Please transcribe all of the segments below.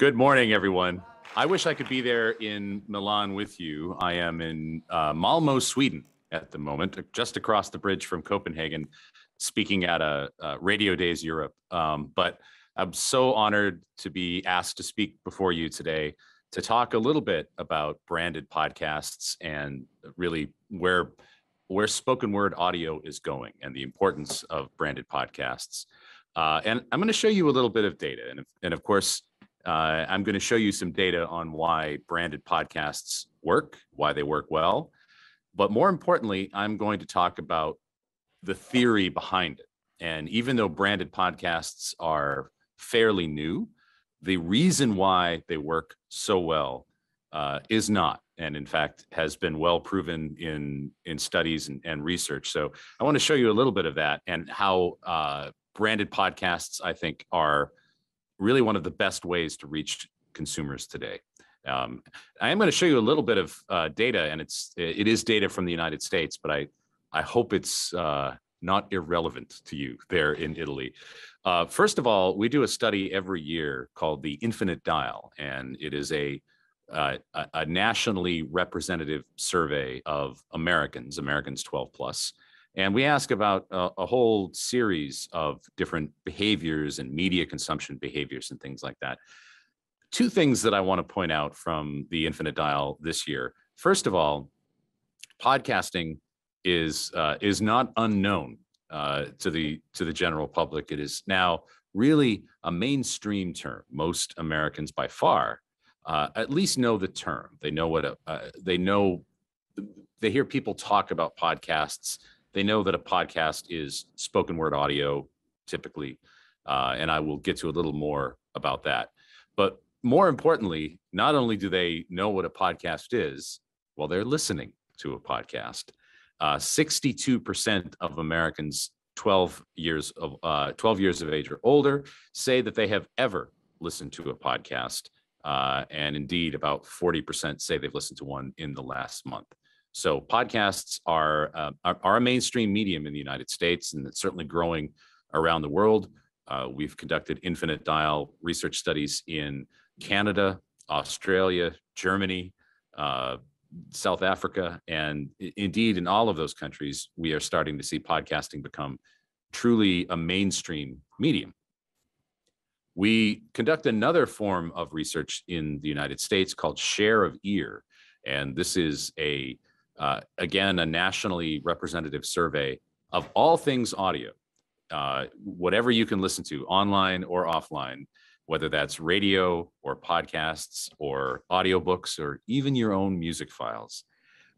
Good morning, everyone. I wish I could be there in Milan with you. I am in uh, Malmo, Sweden at the moment, just across the bridge from Copenhagen, speaking at a, a Radio Days Europe. Um, but I'm so honored to be asked to speak before you today to talk a little bit about branded podcasts and really where where spoken word audio is going and the importance of branded podcasts. Uh, and I'm going to show you a little bit of data, and, and of course uh, I'm going to show you some data on why branded podcasts work, why they work well. But more importantly, I'm going to talk about the theory behind it. And even though branded podcasts are fairly new, the reason why they work so well uh, is not, and in fact has been well proven in in studies and, and, research. So I want to show you a little bit of that and how uh, branded podcasts I think are really one of the best ways to reach consumers today. Um, I am going to show you a little bit of uh, data, and it's it is data from the United States, but I I hope it's uh, not irrelevant to you there in Italy. Uh, first of all, we do a study every year called the Infinite Dial, and it is a uh, a, a nationally representative survey of Americans, Americans 12 plus, and we ask about a, a, whole series of different behaviors and media consumption behaviors and things like that. Two things that I want to point out from the Infinite Dial this year. First of all, podcasting is uh, is not unknown uh, to the to the general public. It is now really a mainstream term. Most Americans, by far, uh, at least know the term. They know what a, uh, they know. They hear people talk about podcasts they know that a podcast is spoken word audio typically. Uh, and I will get to a little more about that. But more importantly, not only do they know what a podcast is, well, they're listening to a podcast. Uh, 62% of Americans 12 years of uh, 12 years of age or older say that they have ever listened to a podcast. Uh, and indeed, about 40% say they've listened to one in the last month. So podcasts are, uh, are, a mainstream medium in the United States, and it's certainly growing around the world. Uh, we've conducted infinite dial research studies in Canada, Australia, Germany, uh, South Africa, and indeed in all of those countries, we are starting to see podcasting become truly a mainstream medium. We conduct another form of research in the United States called Share of Ear. And this is a uh, again, a nationally representative survey of all things audio, uh, whatever you can listen to online or offline, whether that's radio or podcasts or audiobooks or even your own music files.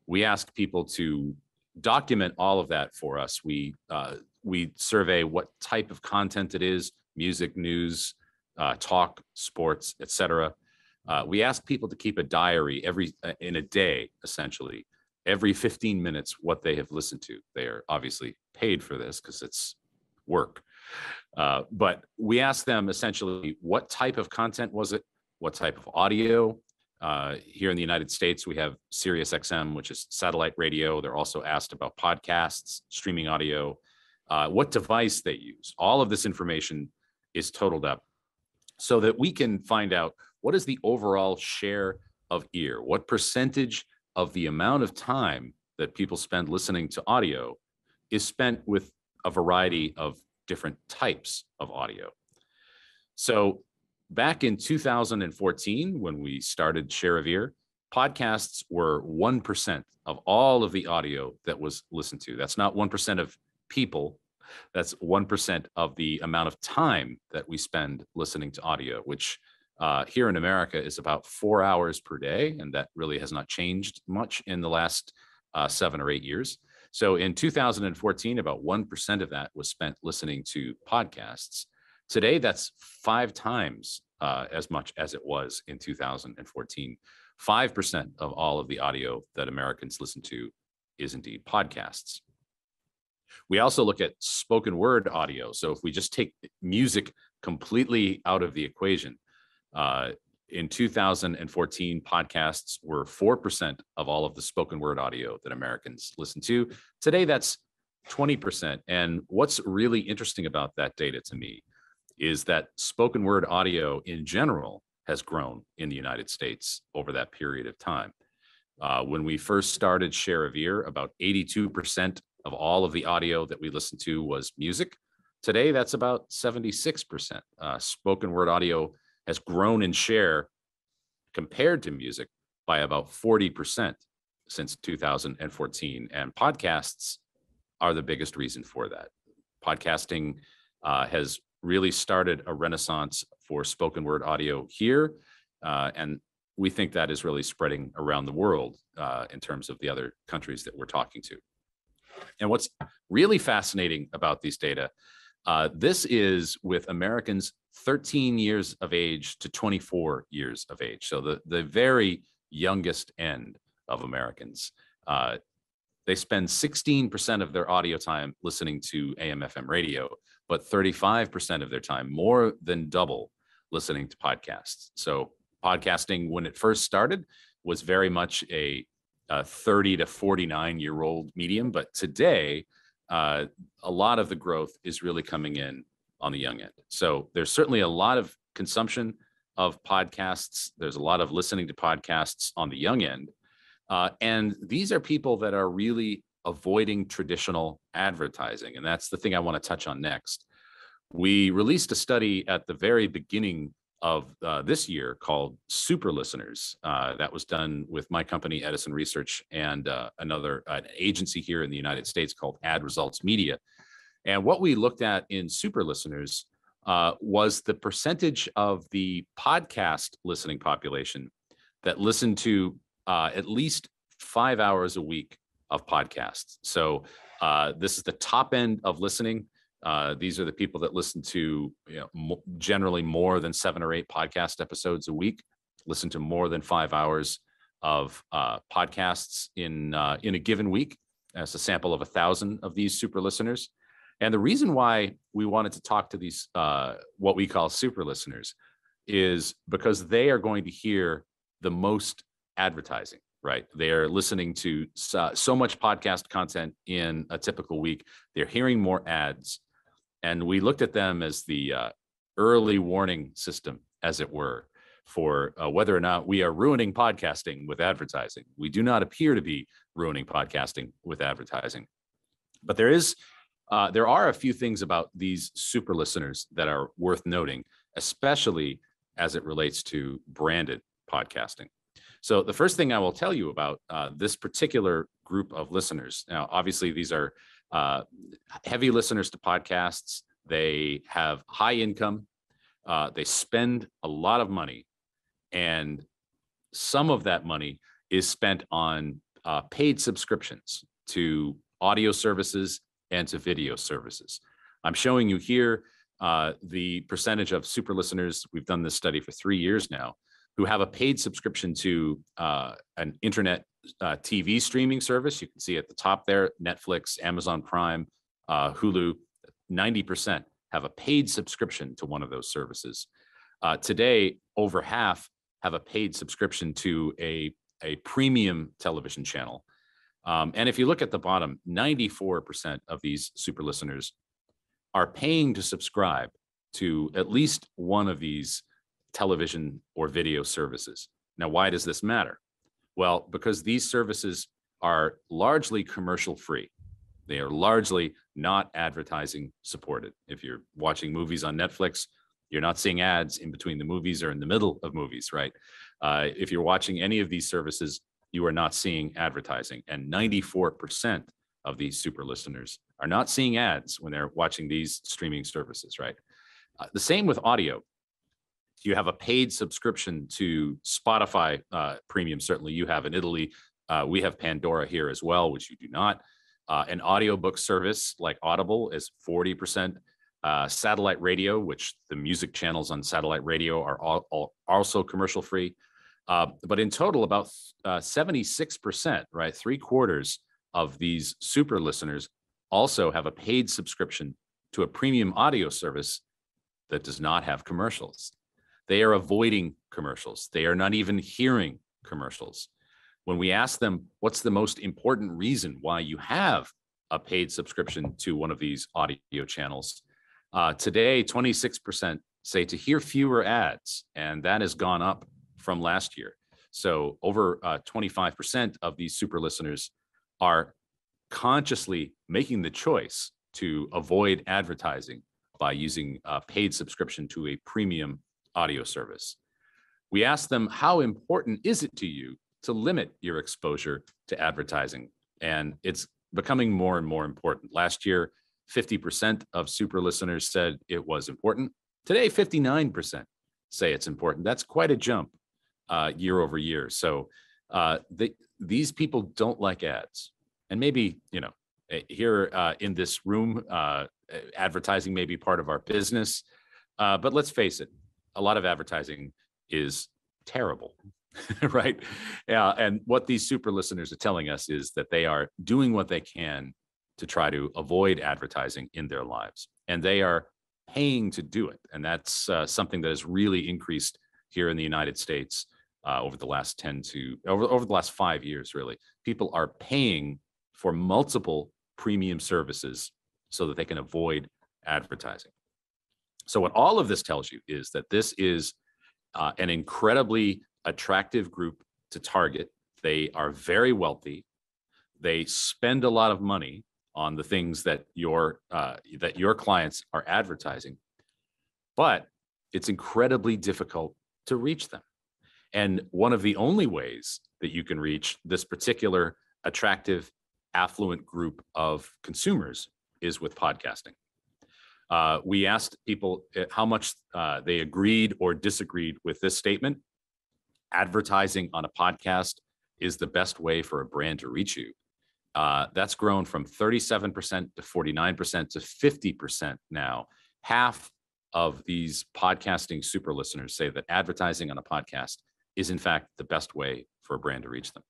We ask people to document all of that for us. We uh, we survey what type of content it is: music, news, uh, talk, sports, etc. Uh, we ask people to keep a diary every uh, in a day, essentially, every 15 minutes what they have listened to. They are obviously paid for this because it's work. Uh, but we asked them essentially what type of content was it? What type of audio? Uh, here in the United States, we have Sirius XM, which is satellite radio. They're also asked about podcasts, streaming audio, uh, what device they use. All of this information is totaled up so that we can find out what is the overall share of ear, what percentage of the amount of time that people spend listening to audio is spent with a variety of different types of audio. So back in 2014, when we started Share of Ear, podcasts were 1% of all of the audio that was listened to. That's not 1% of people, that's 1% of the amount of time that we spend listening to audio, which uh, here in America is about four hours per day, and that really has not changed much in the last uh, seven or eight years. So in 2014, about 1% of that was spent listening to podcasts. Today, that's five times uh, as much as it was in 2014. 5% of all of the audio that Americans listen to is indeed podcasts. We also look at spoken word audio. So if we just take music completely out of the equation, uh, in 2014, podcasts were 4% of all of the spoken word audio that Americans listen to. Today, that's 20%. And what's really interesting about that data to me is that spoken word audio in general has grown in the United States over that period of time. Uh, when we first started Share of Ear, about 82% of all of the audio that we listened to was music. Today, that's about 76%. Uh, spoken word audio has grown in share compared to music by about 40% since 2014. And podcasts are the biggest reason for that. Podcasting uh, has really started a renaissance for spoken word audio here. Uh, and we think that is really spreading around the world uh, in terms of the other countries that we're talking to. And what's really fascinating about these data, uh, this is with Americans 13 years of age to 24 years of age. So the, the very youngest end of Americans. Uh, they spend 16% of their audio time listening to AM FM radio, but 35% of their time, more than double, listening to podcasts. So podcasting, when it first started, was very much a, a 30 to 49 year old medium, but today, uh, a lot of the growth is really coming in on the young end. So there's certainly a lot of consumption of podcasts. There's a lot of listening to podcasts on the young end. Uh, and these are people that are really avoiding traditional advertising. And that's the thing I want to touch on next. We released a study at the very beginning of uh, this year called Super Listeners. Uh, that was done with my company, Edison Research, and uh, another an agency here in the United States called Ad Results Media. And what we looked at in Super Listeners uh, was the percentage of the podcast listening population that listened to uh, at least five hours a week of podcasts. So uh, this is the top end of listening. Uh, these are the people that listen to you know, generally more than seven or eight podcast episodes a week, listen to more than five hours of uh, podcasts in uh, in a given week. As a sample of a thousand of these super listeners. And the reason why we wanted to talk to these, uh, what we call super listeners, is because they are going to hear the most advertising, right? They are listening to so, so much podcast content in a typical week. They're hearing more ads. And we looked at them as the uh, early warning system, as it were, for uh, whether or not we are ruining podcasting with advertising. We do not appear to be ruining podcasting with advertising. But there is uh, there are a few things about these super listeners that are worth noting, especially as it relates to branded podcasting. So, the first thing I will tell you about uh, this particular group of listeners now, obviously, these are uh, heavy listeners to podcasts. They have high income, uh, they spend a lot of money, and some of that money is spent on uh, paid subscriptions to audio services and to video services. I'm showing you here uh, the percentage of super listeners. We've done this study for three years now who have a paid subscription to uh, an internet uh, TV streaming service. You can see at the top there Netflix, Amazon Prime, uh, Hulu. 90% have a paid subscription to one of those services. Uh, today, over half have a paid subscription to a, a premium television channel um, and if you look at the bottom, 94% of these super listeners are paying to subscribe to at least one of these television or video services. Now, why does this matter? Well, because these services are largely commercial free. They are largely not advertising supported. If you're watching movies on Netflix, you're not seeing ads in between the movies or in the middle of movies, right? Uh, if you're watching any of these services, you are not seeing advertising. And 94% of these super listeners are not seeing ads when they're watching these streaming services, right? Uh, the same with audio. You have a paid subscription to Spotify uh, Premium. Certainly, you have in Italy. Uh, we have Pandora here as well, which you do not. Uh, an audiobook service like Audible is 40%. Uh, satellite radio, which the music channels on satellite radio are all, all also commercial free. Uh, but in total, about uh, 76%, right, three quarters of these super listeners also have a paid subscription to a premium audio service that does not have commercials. They are avoiding commercials. They are not even hearing commercials. When we ask them, what's the most important reason why you have a paid subscription to one of these audio channels? Uh, today, 26% say to hear fewer ads, and that has gone up from last year. So over uh, 25% of these super listeners are consciously making the choice to avoid advertising by using a paid subscription to a premium audio service. We asked them, how important is it to you to limit your exposure to advertising? And it's becoming more and more important. Last year, 50% of super listeners said it was important. Today, 59% say it's important. That's quite a jump uh, year over year. So uh, they, these people don't like ads. And maybe, you know, eh, here uh, in this room, uh, advertising may be part of our business. Uh, but let's face it, a lot of advertising is terrible. right. Yeah. And what these super listeners are telling us is that they are doing what they can to try to avoid advertising in their lives. And they are paying to do it. And that's uh, something that has really increased here in the United States uh, over the last 10 to over, over the last five years, really. People are paying for multiple premium services so that they can avoid advertising. So, what all of this tells you is that this is uh, an incredibly attractive group to target. They are very wealthy. They spend a lot of money on the things that your uh, that your clients are advertising, but it's incredibly difficult to reach them. And one of the only ways that you can reach this particular attractive, affluent group of consumers is with podcasting. Uh, we asked people uh, how much uh, they agreed or disagreed with this statement. Advertising on a podcast is the best way for a brand to reach you. Uh, that's grown from 37% to 49% to 50% now. Half of these podcasting super listeners say that advertising on a podcast is, in fact, the best way for a brand to reach them.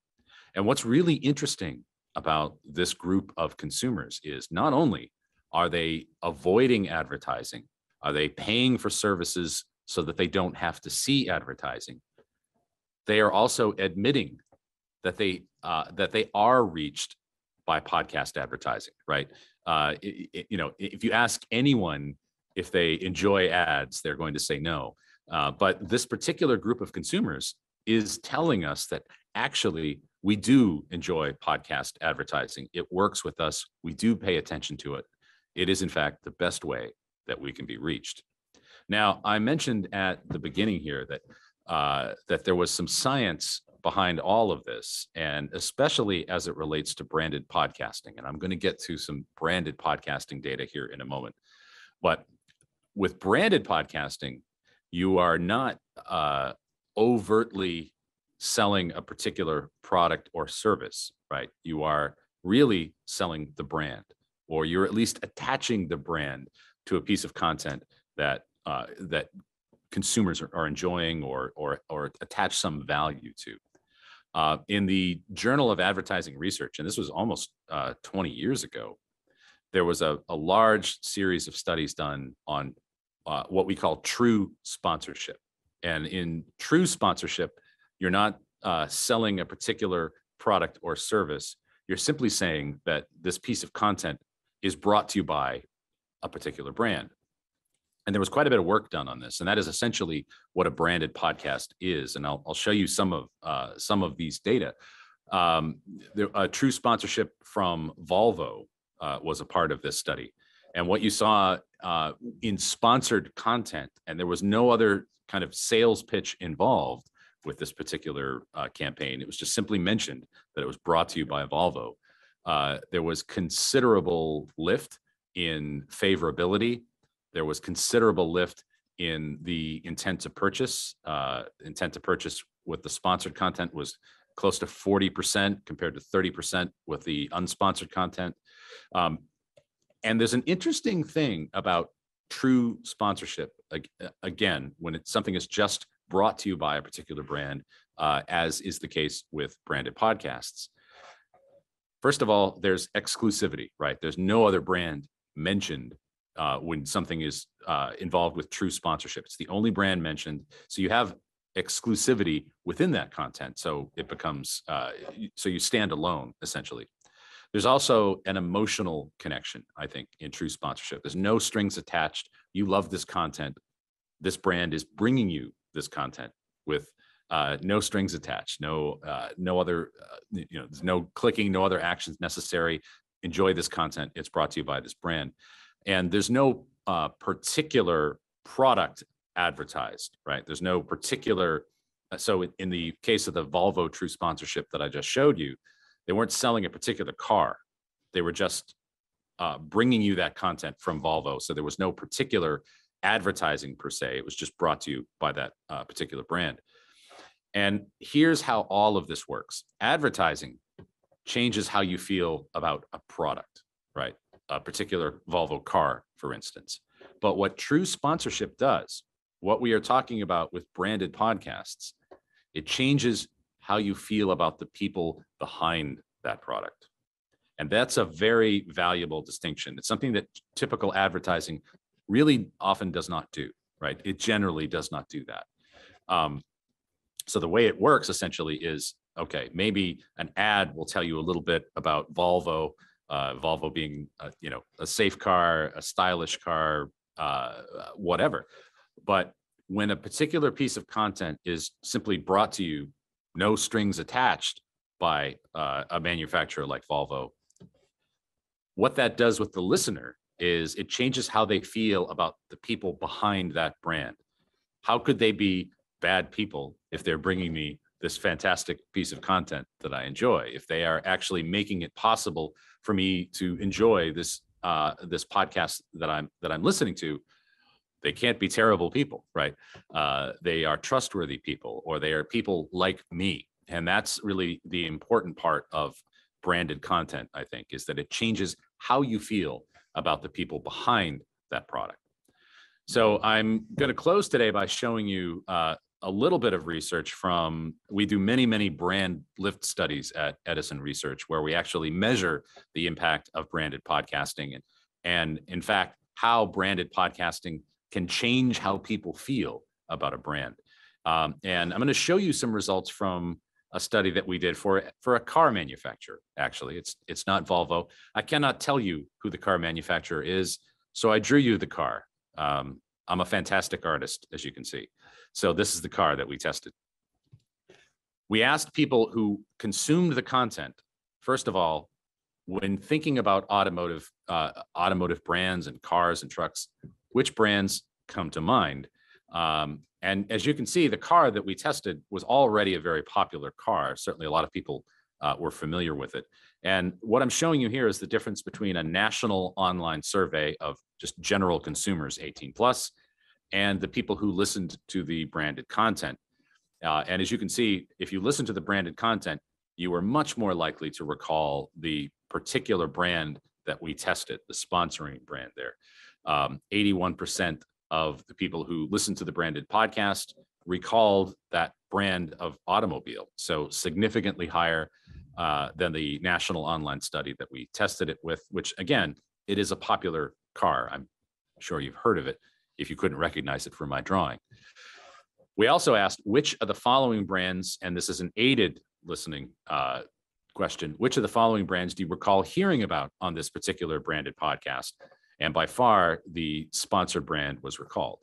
And what's really interesting about this group of consumers is not only are they avoiding advertising, are they paying for services so that they don't have to see advertising? They are also admitting that they uh, that they are reached by podcast advertising, right? Uh, it, it, you know, if you ask anyone if they enjoy ads, they're going to say no. Uh, but this particular group of consumers is telling us that actually we do enjoy podcast advertising. It works with us. We do pay attention to it. It is, in fact, the best way that we can be reached. Now, I mentioned at the beginning here that uh, that there was some science behind all of this, and especially as it relates to branded podcasting. And I'm going to get to some branded podcasting data here in a moment. But with branded podcasting, you are not uh, overtly selling a particular product or service, right? You are really selling the brand, or you're at least attaching the brand to a piece of content that uh, that consumers are, are enjoying or or or attach some value to. Uh, in the Journal of Advertising Research, and this was almost uh, 20 years ago, there was a, a large series of studies done on uh, what we call true sponsorship. And in true sponsorship, you're not uh, selling a particular product or service. You're simply saying that this piece of content is brought to you by a particular brand. And there was quite a bit of work done on this, and that is essentially what a branded podcast is. And I'll, I'll show you some of uh, some of these data. Um, there, a true sponsorship from Volvo uh, was a part of this study, and what you saw uh, in sponsored content, and there was no other kind of sales pitch involved with this particular uh, campaign. It was just simply mentioned that it was brought to you by Volvo. Uh, there was considerable lift in favorability. There was considerable lift in the intent to purchase. Uh, intent to purchase with the sponsored content was close to 40% compared to 30% with the unsponsored content. Um, and there's an interesting thing about true sponsorship. Again, when it's something is just brought to you by a particular brand, uh, as is the case with branded podcasts. First of all, there's exclusivity, right? There's no other brand mentioned uh, when something is uh, involved with true sponsorship. It's the only brand mentioned. So you have exclusivity within that content. So it becomes, uh, so you stand alone essentially. There's also an emotional connection, I think, in true sponsorship. There's no strings attached. You love this content. this brand is bringing you this content with uh, no strings attached, no uh, no other uh, you know there's no clicking, no other actions necessary. Enjoy this content. It's brought to you by this brand, and there's no uh, particular product advertised, right? There's no particular. uh, So in the case of the Volvo True sponsorship that I just showed you, they weren't selling a particular car. They were just uh, bringing you that content from Volvo. So there was no particular advertising per se. It was just brought to you by that particular brand. And here's how all of this works advertising changes how you feel about a product, right? A particular Volvo car, for instance. But what true sponsorship does, what we are talking about with branded podcasts, it changes how you feel about the people behind that product. And that's a very valuable distinction. It's something that typical advertising really often does not do, right? It generally does not do that. Um, so the way it works essentially is okay, maybe an ad will tell you a little bit about Volvo, uh, Volvo being, a, you know, a safe car, a stylish car, uh, whatever. But when a particular piece of content is simply brought to you, no strings attached by uh, a manufacturer like Volvo, what that does with the listener is it changes how they feel about the people behind that brand. How could they be bad people if they're bringing me this fantastic piece of content that I enjoy? If they are actually making it possible for me to enjoy this uh, this podcast that I'm that I'm listening to, they can't be terrible people, right? Uh, they are trustworthy people, or they are people like me, and that's really the important part of branded content. I think is that it changes how you feel about the people behind that product. So I'm going to close today by showing you uh, a little bit of research from, we do many, many brand lift studies at Edison Research where we actually measure the impact of branded podcasting and, and in fact, how branded podcasting can change how people feel about a brand. Um, and I'm going to show you some results from a study that we did for for a car manufacturer. Actually, it's it's not Volvo. I cannot tell you who the car manufacturer is, so I drew you the car. Um, I'm a fantastic artist, as you can see. So this is the car that we tested. We asked people who consumed the content. First of all, when thinking about automotive uh, automotive brands and cars and trucks, which brands come to mind? Um, and as you can see, the car that we tested was already a very popular car. Certainly, a lot of people uh, were familiar with it. And what I'm showing you here is the difference between a national online survey of just general consumers 18 plus and the people who listened to the branded content. Uh, and as you can see, if you listen to the branded content, you are much more likely to recall the particular brand that we tested, the sponsoring brand there. Um, 81% of the people who listened to the branded podcast recalled that brand of automobile. So significantly higher uh, than the national online study that we tested it with, which again, it is a popular car. I'm sure you've heard of it if you couldn't recognize it from my drawing. We also asked which of the following brands, and this is an aided listening uh, question, which of the following brands do you recall hearing about on this particular branded podcast? And by far, the sponsored brand was recalled.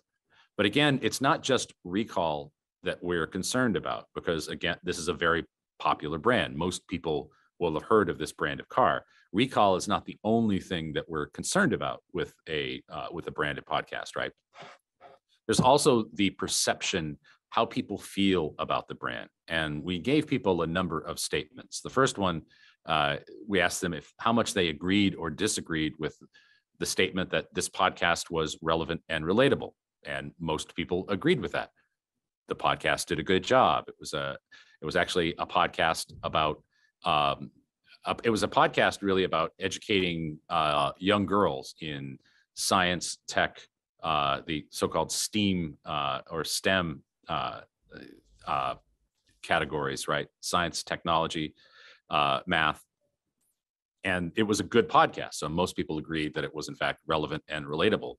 But again, it's not just recall that we're concerned about, because again, this is a very popular brand. Most people will have heard of this brand of car. Recall is not the only thing that we're concerned about with a uh, with a branded podcast, right? There's also the perception how people feel about the brand, and we gave people a number of statements. The first one, uh, we asked them if how much they agreed or disagreed with the statement that this podcast was relevant and relatable, and most people agreed with that. The podcast did a good job. It was a it was actually a podcast about um, uh, it was a podcast really about educating uh, young girls in science, tech, uh, the so-called STEAM uh, or STEM uh, uh, categories, right? Science, technology, math, and it was a good podcast. So most people agreed that it was in fact relevant and relatable.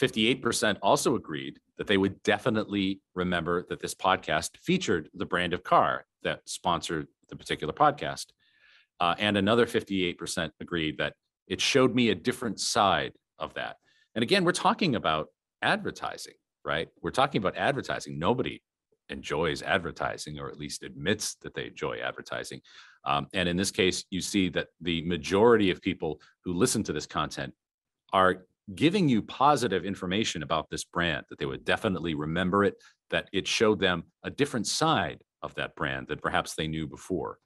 58% also agreed that they would definitely remember that this podcast featured the brand of car that sponsored the particular podcast. Uh, and another 58% agreed that it showed me a different side of that. And again, we're talking about advertising. right? We're talking about advertising. Nobody enjoys advertising, or at least admits that they enjoy advertising. Um, and in this case, you see that the majority of people who listen to this content are giving you positive information about this brand, that they would definitely remember it, that it showed them a different side of that brand than perhaps they knew before.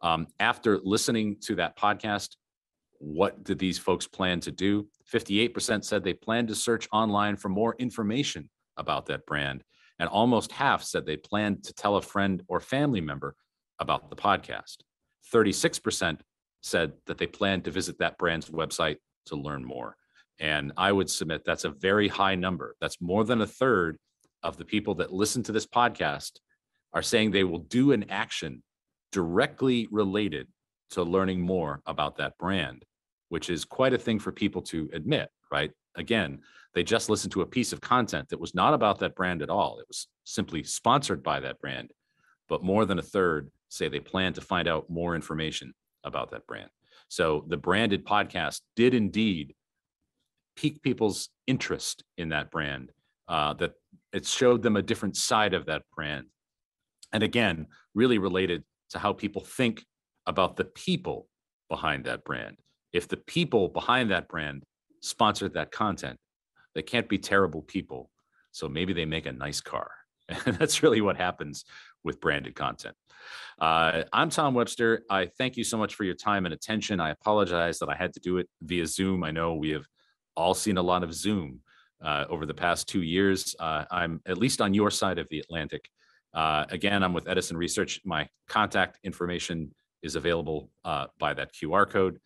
Um, after listening to that podcast, what did these folks plan to do? 58% said they plan to search online for more information about that brand. And almost half said they planned to tell a friend or family member about the podcast. 36% said that they planned to visit that brand's website to learn more. And I would submit that's a very high number. That's more than a third of the people that listen to this podcast are saying they will do an action directly related to learning more about that brand, which is quite a thing for people to admit, right? Again, they just listened to a piece of content that was not about that brand at all. It was simply sponsored by that brand. But more than a third say they plan to find out more information about that brand. So the branded podcast did indeed pique people's interest in that brand, uh, that it showed them a different side of that brand. And again, really related to how people think about the people behind that brand. If the people behind that brand sponsored that content, they can't be terrible people. So maybe they make a nice car. And that's really what happens with branded content. Uh, I'm Tom Webster. I thank you so much for your time and attention. I apologize that I had to do it via Zoom. I know we have all seen a lot of Zoom uh, over the past two years. Uh, I'm at least on your side of the Atlantic. Uh, again, I'm with Edison Research. My contact information is available uh, by that QR code.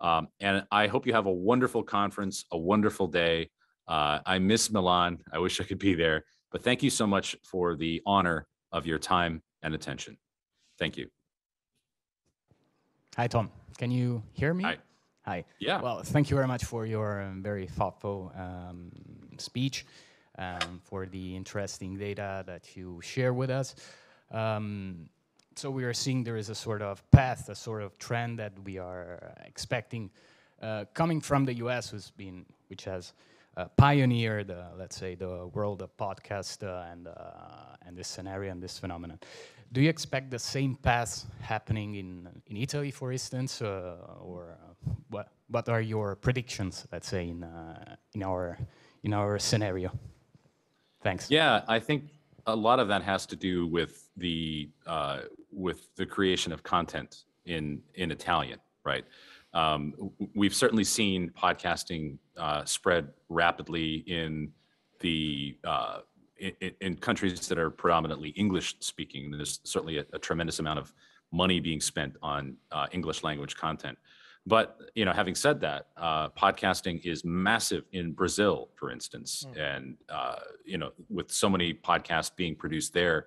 Um, and I hope you have a wonderful conference, a wonderful day. Uh, I miss Milan. I wish I could be there. But thank you so much for the honor of your time and attention. Thank you. Hi, Tom. Can you hear me? Hi. Hi. Yeah. Well, thank you very much for your um, very thoughtful um, speech, um, for the interesting data that you share with us. Um, so we are seeing there is a sort of path, a sort of trend that we are expecting uh, coming from the U.S., who's been, which has uh, pioneered, uh, let's say, the world of podcast uh, and uh, and this scenario and this phenomenon. Do you expect the same path happening in in Italy, for instance, uh, or what? What are your predictions? Let's say in in our in our scenario. Thanks. Yeah, I think a lot of that has to do with the with the creation of content in in Italian, right? Um, we've certainly seen podcasting uh, spread rapidly in the uh, in, in, countries that are predominantly English speaking. There's certainly a, a tremendous amount of money being spent on uh, English language content. But you know, having said that, uh, podcasting is massive in Brazil, for instance, mm. and uh, you know, with so many podcasts being produced there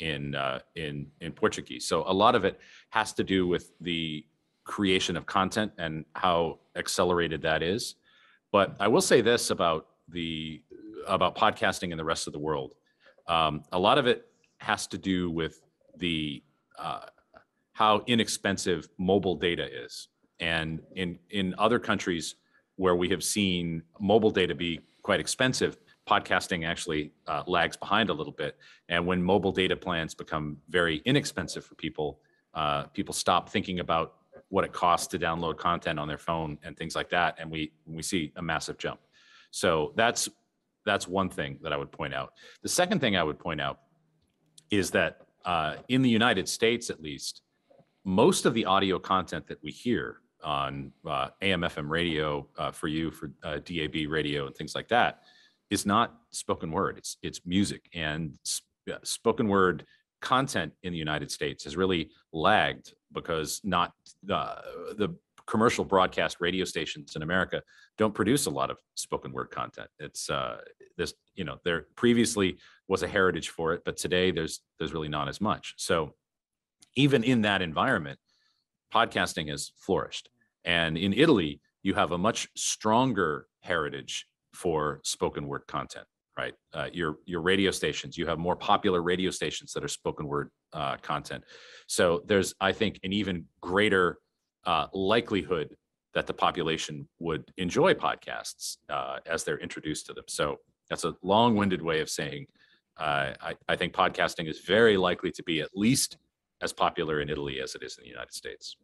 in uh, in in Portuguese. So a lot of it has to do with the creation of content and how accelerated that is. But I will say this about the about podcasting in the rest of the world. Um, a lot of it has to do with the uh, how inexpensive mobile data is, and in in other countries where we have seen mobile data be quite expensive, podcasting actually uh, lags behind a little bit. And when mobile data plans become very inexpensive for people, uh, people stop thinking about what it costs to download content on their phone and things like that and we we see a massive jump so that's that's one thing that i would point out the second thing i would point out is that uh, in the united states at least most of the audio content that we hear on uh, am fm radio uh, for you for uh, dab radio and things like that is not spoken word it's it's music and sp- spoken word content in the united states has really lagged because not uh, the commercial broadcast radio stations in America don't produce a lot of spoken word content. It's uh, this, you know, there previously was a heritage for it, but today there's there's really not as much. So even in that environment, podcasting has flourished. And in Italy, you have a much stronger heritage for spoken word content right? Uh, your your radio stations, you have more popular radio stations that are spoken word uh, content. So there's, I think, an even greater uh, likelihood that the population would enjoy podcasts uh, as they're introduced to them. So That's a long-winded way of saying uh, I, I think podcasting is very likely to be at least as popular in Italy as it is in the United States.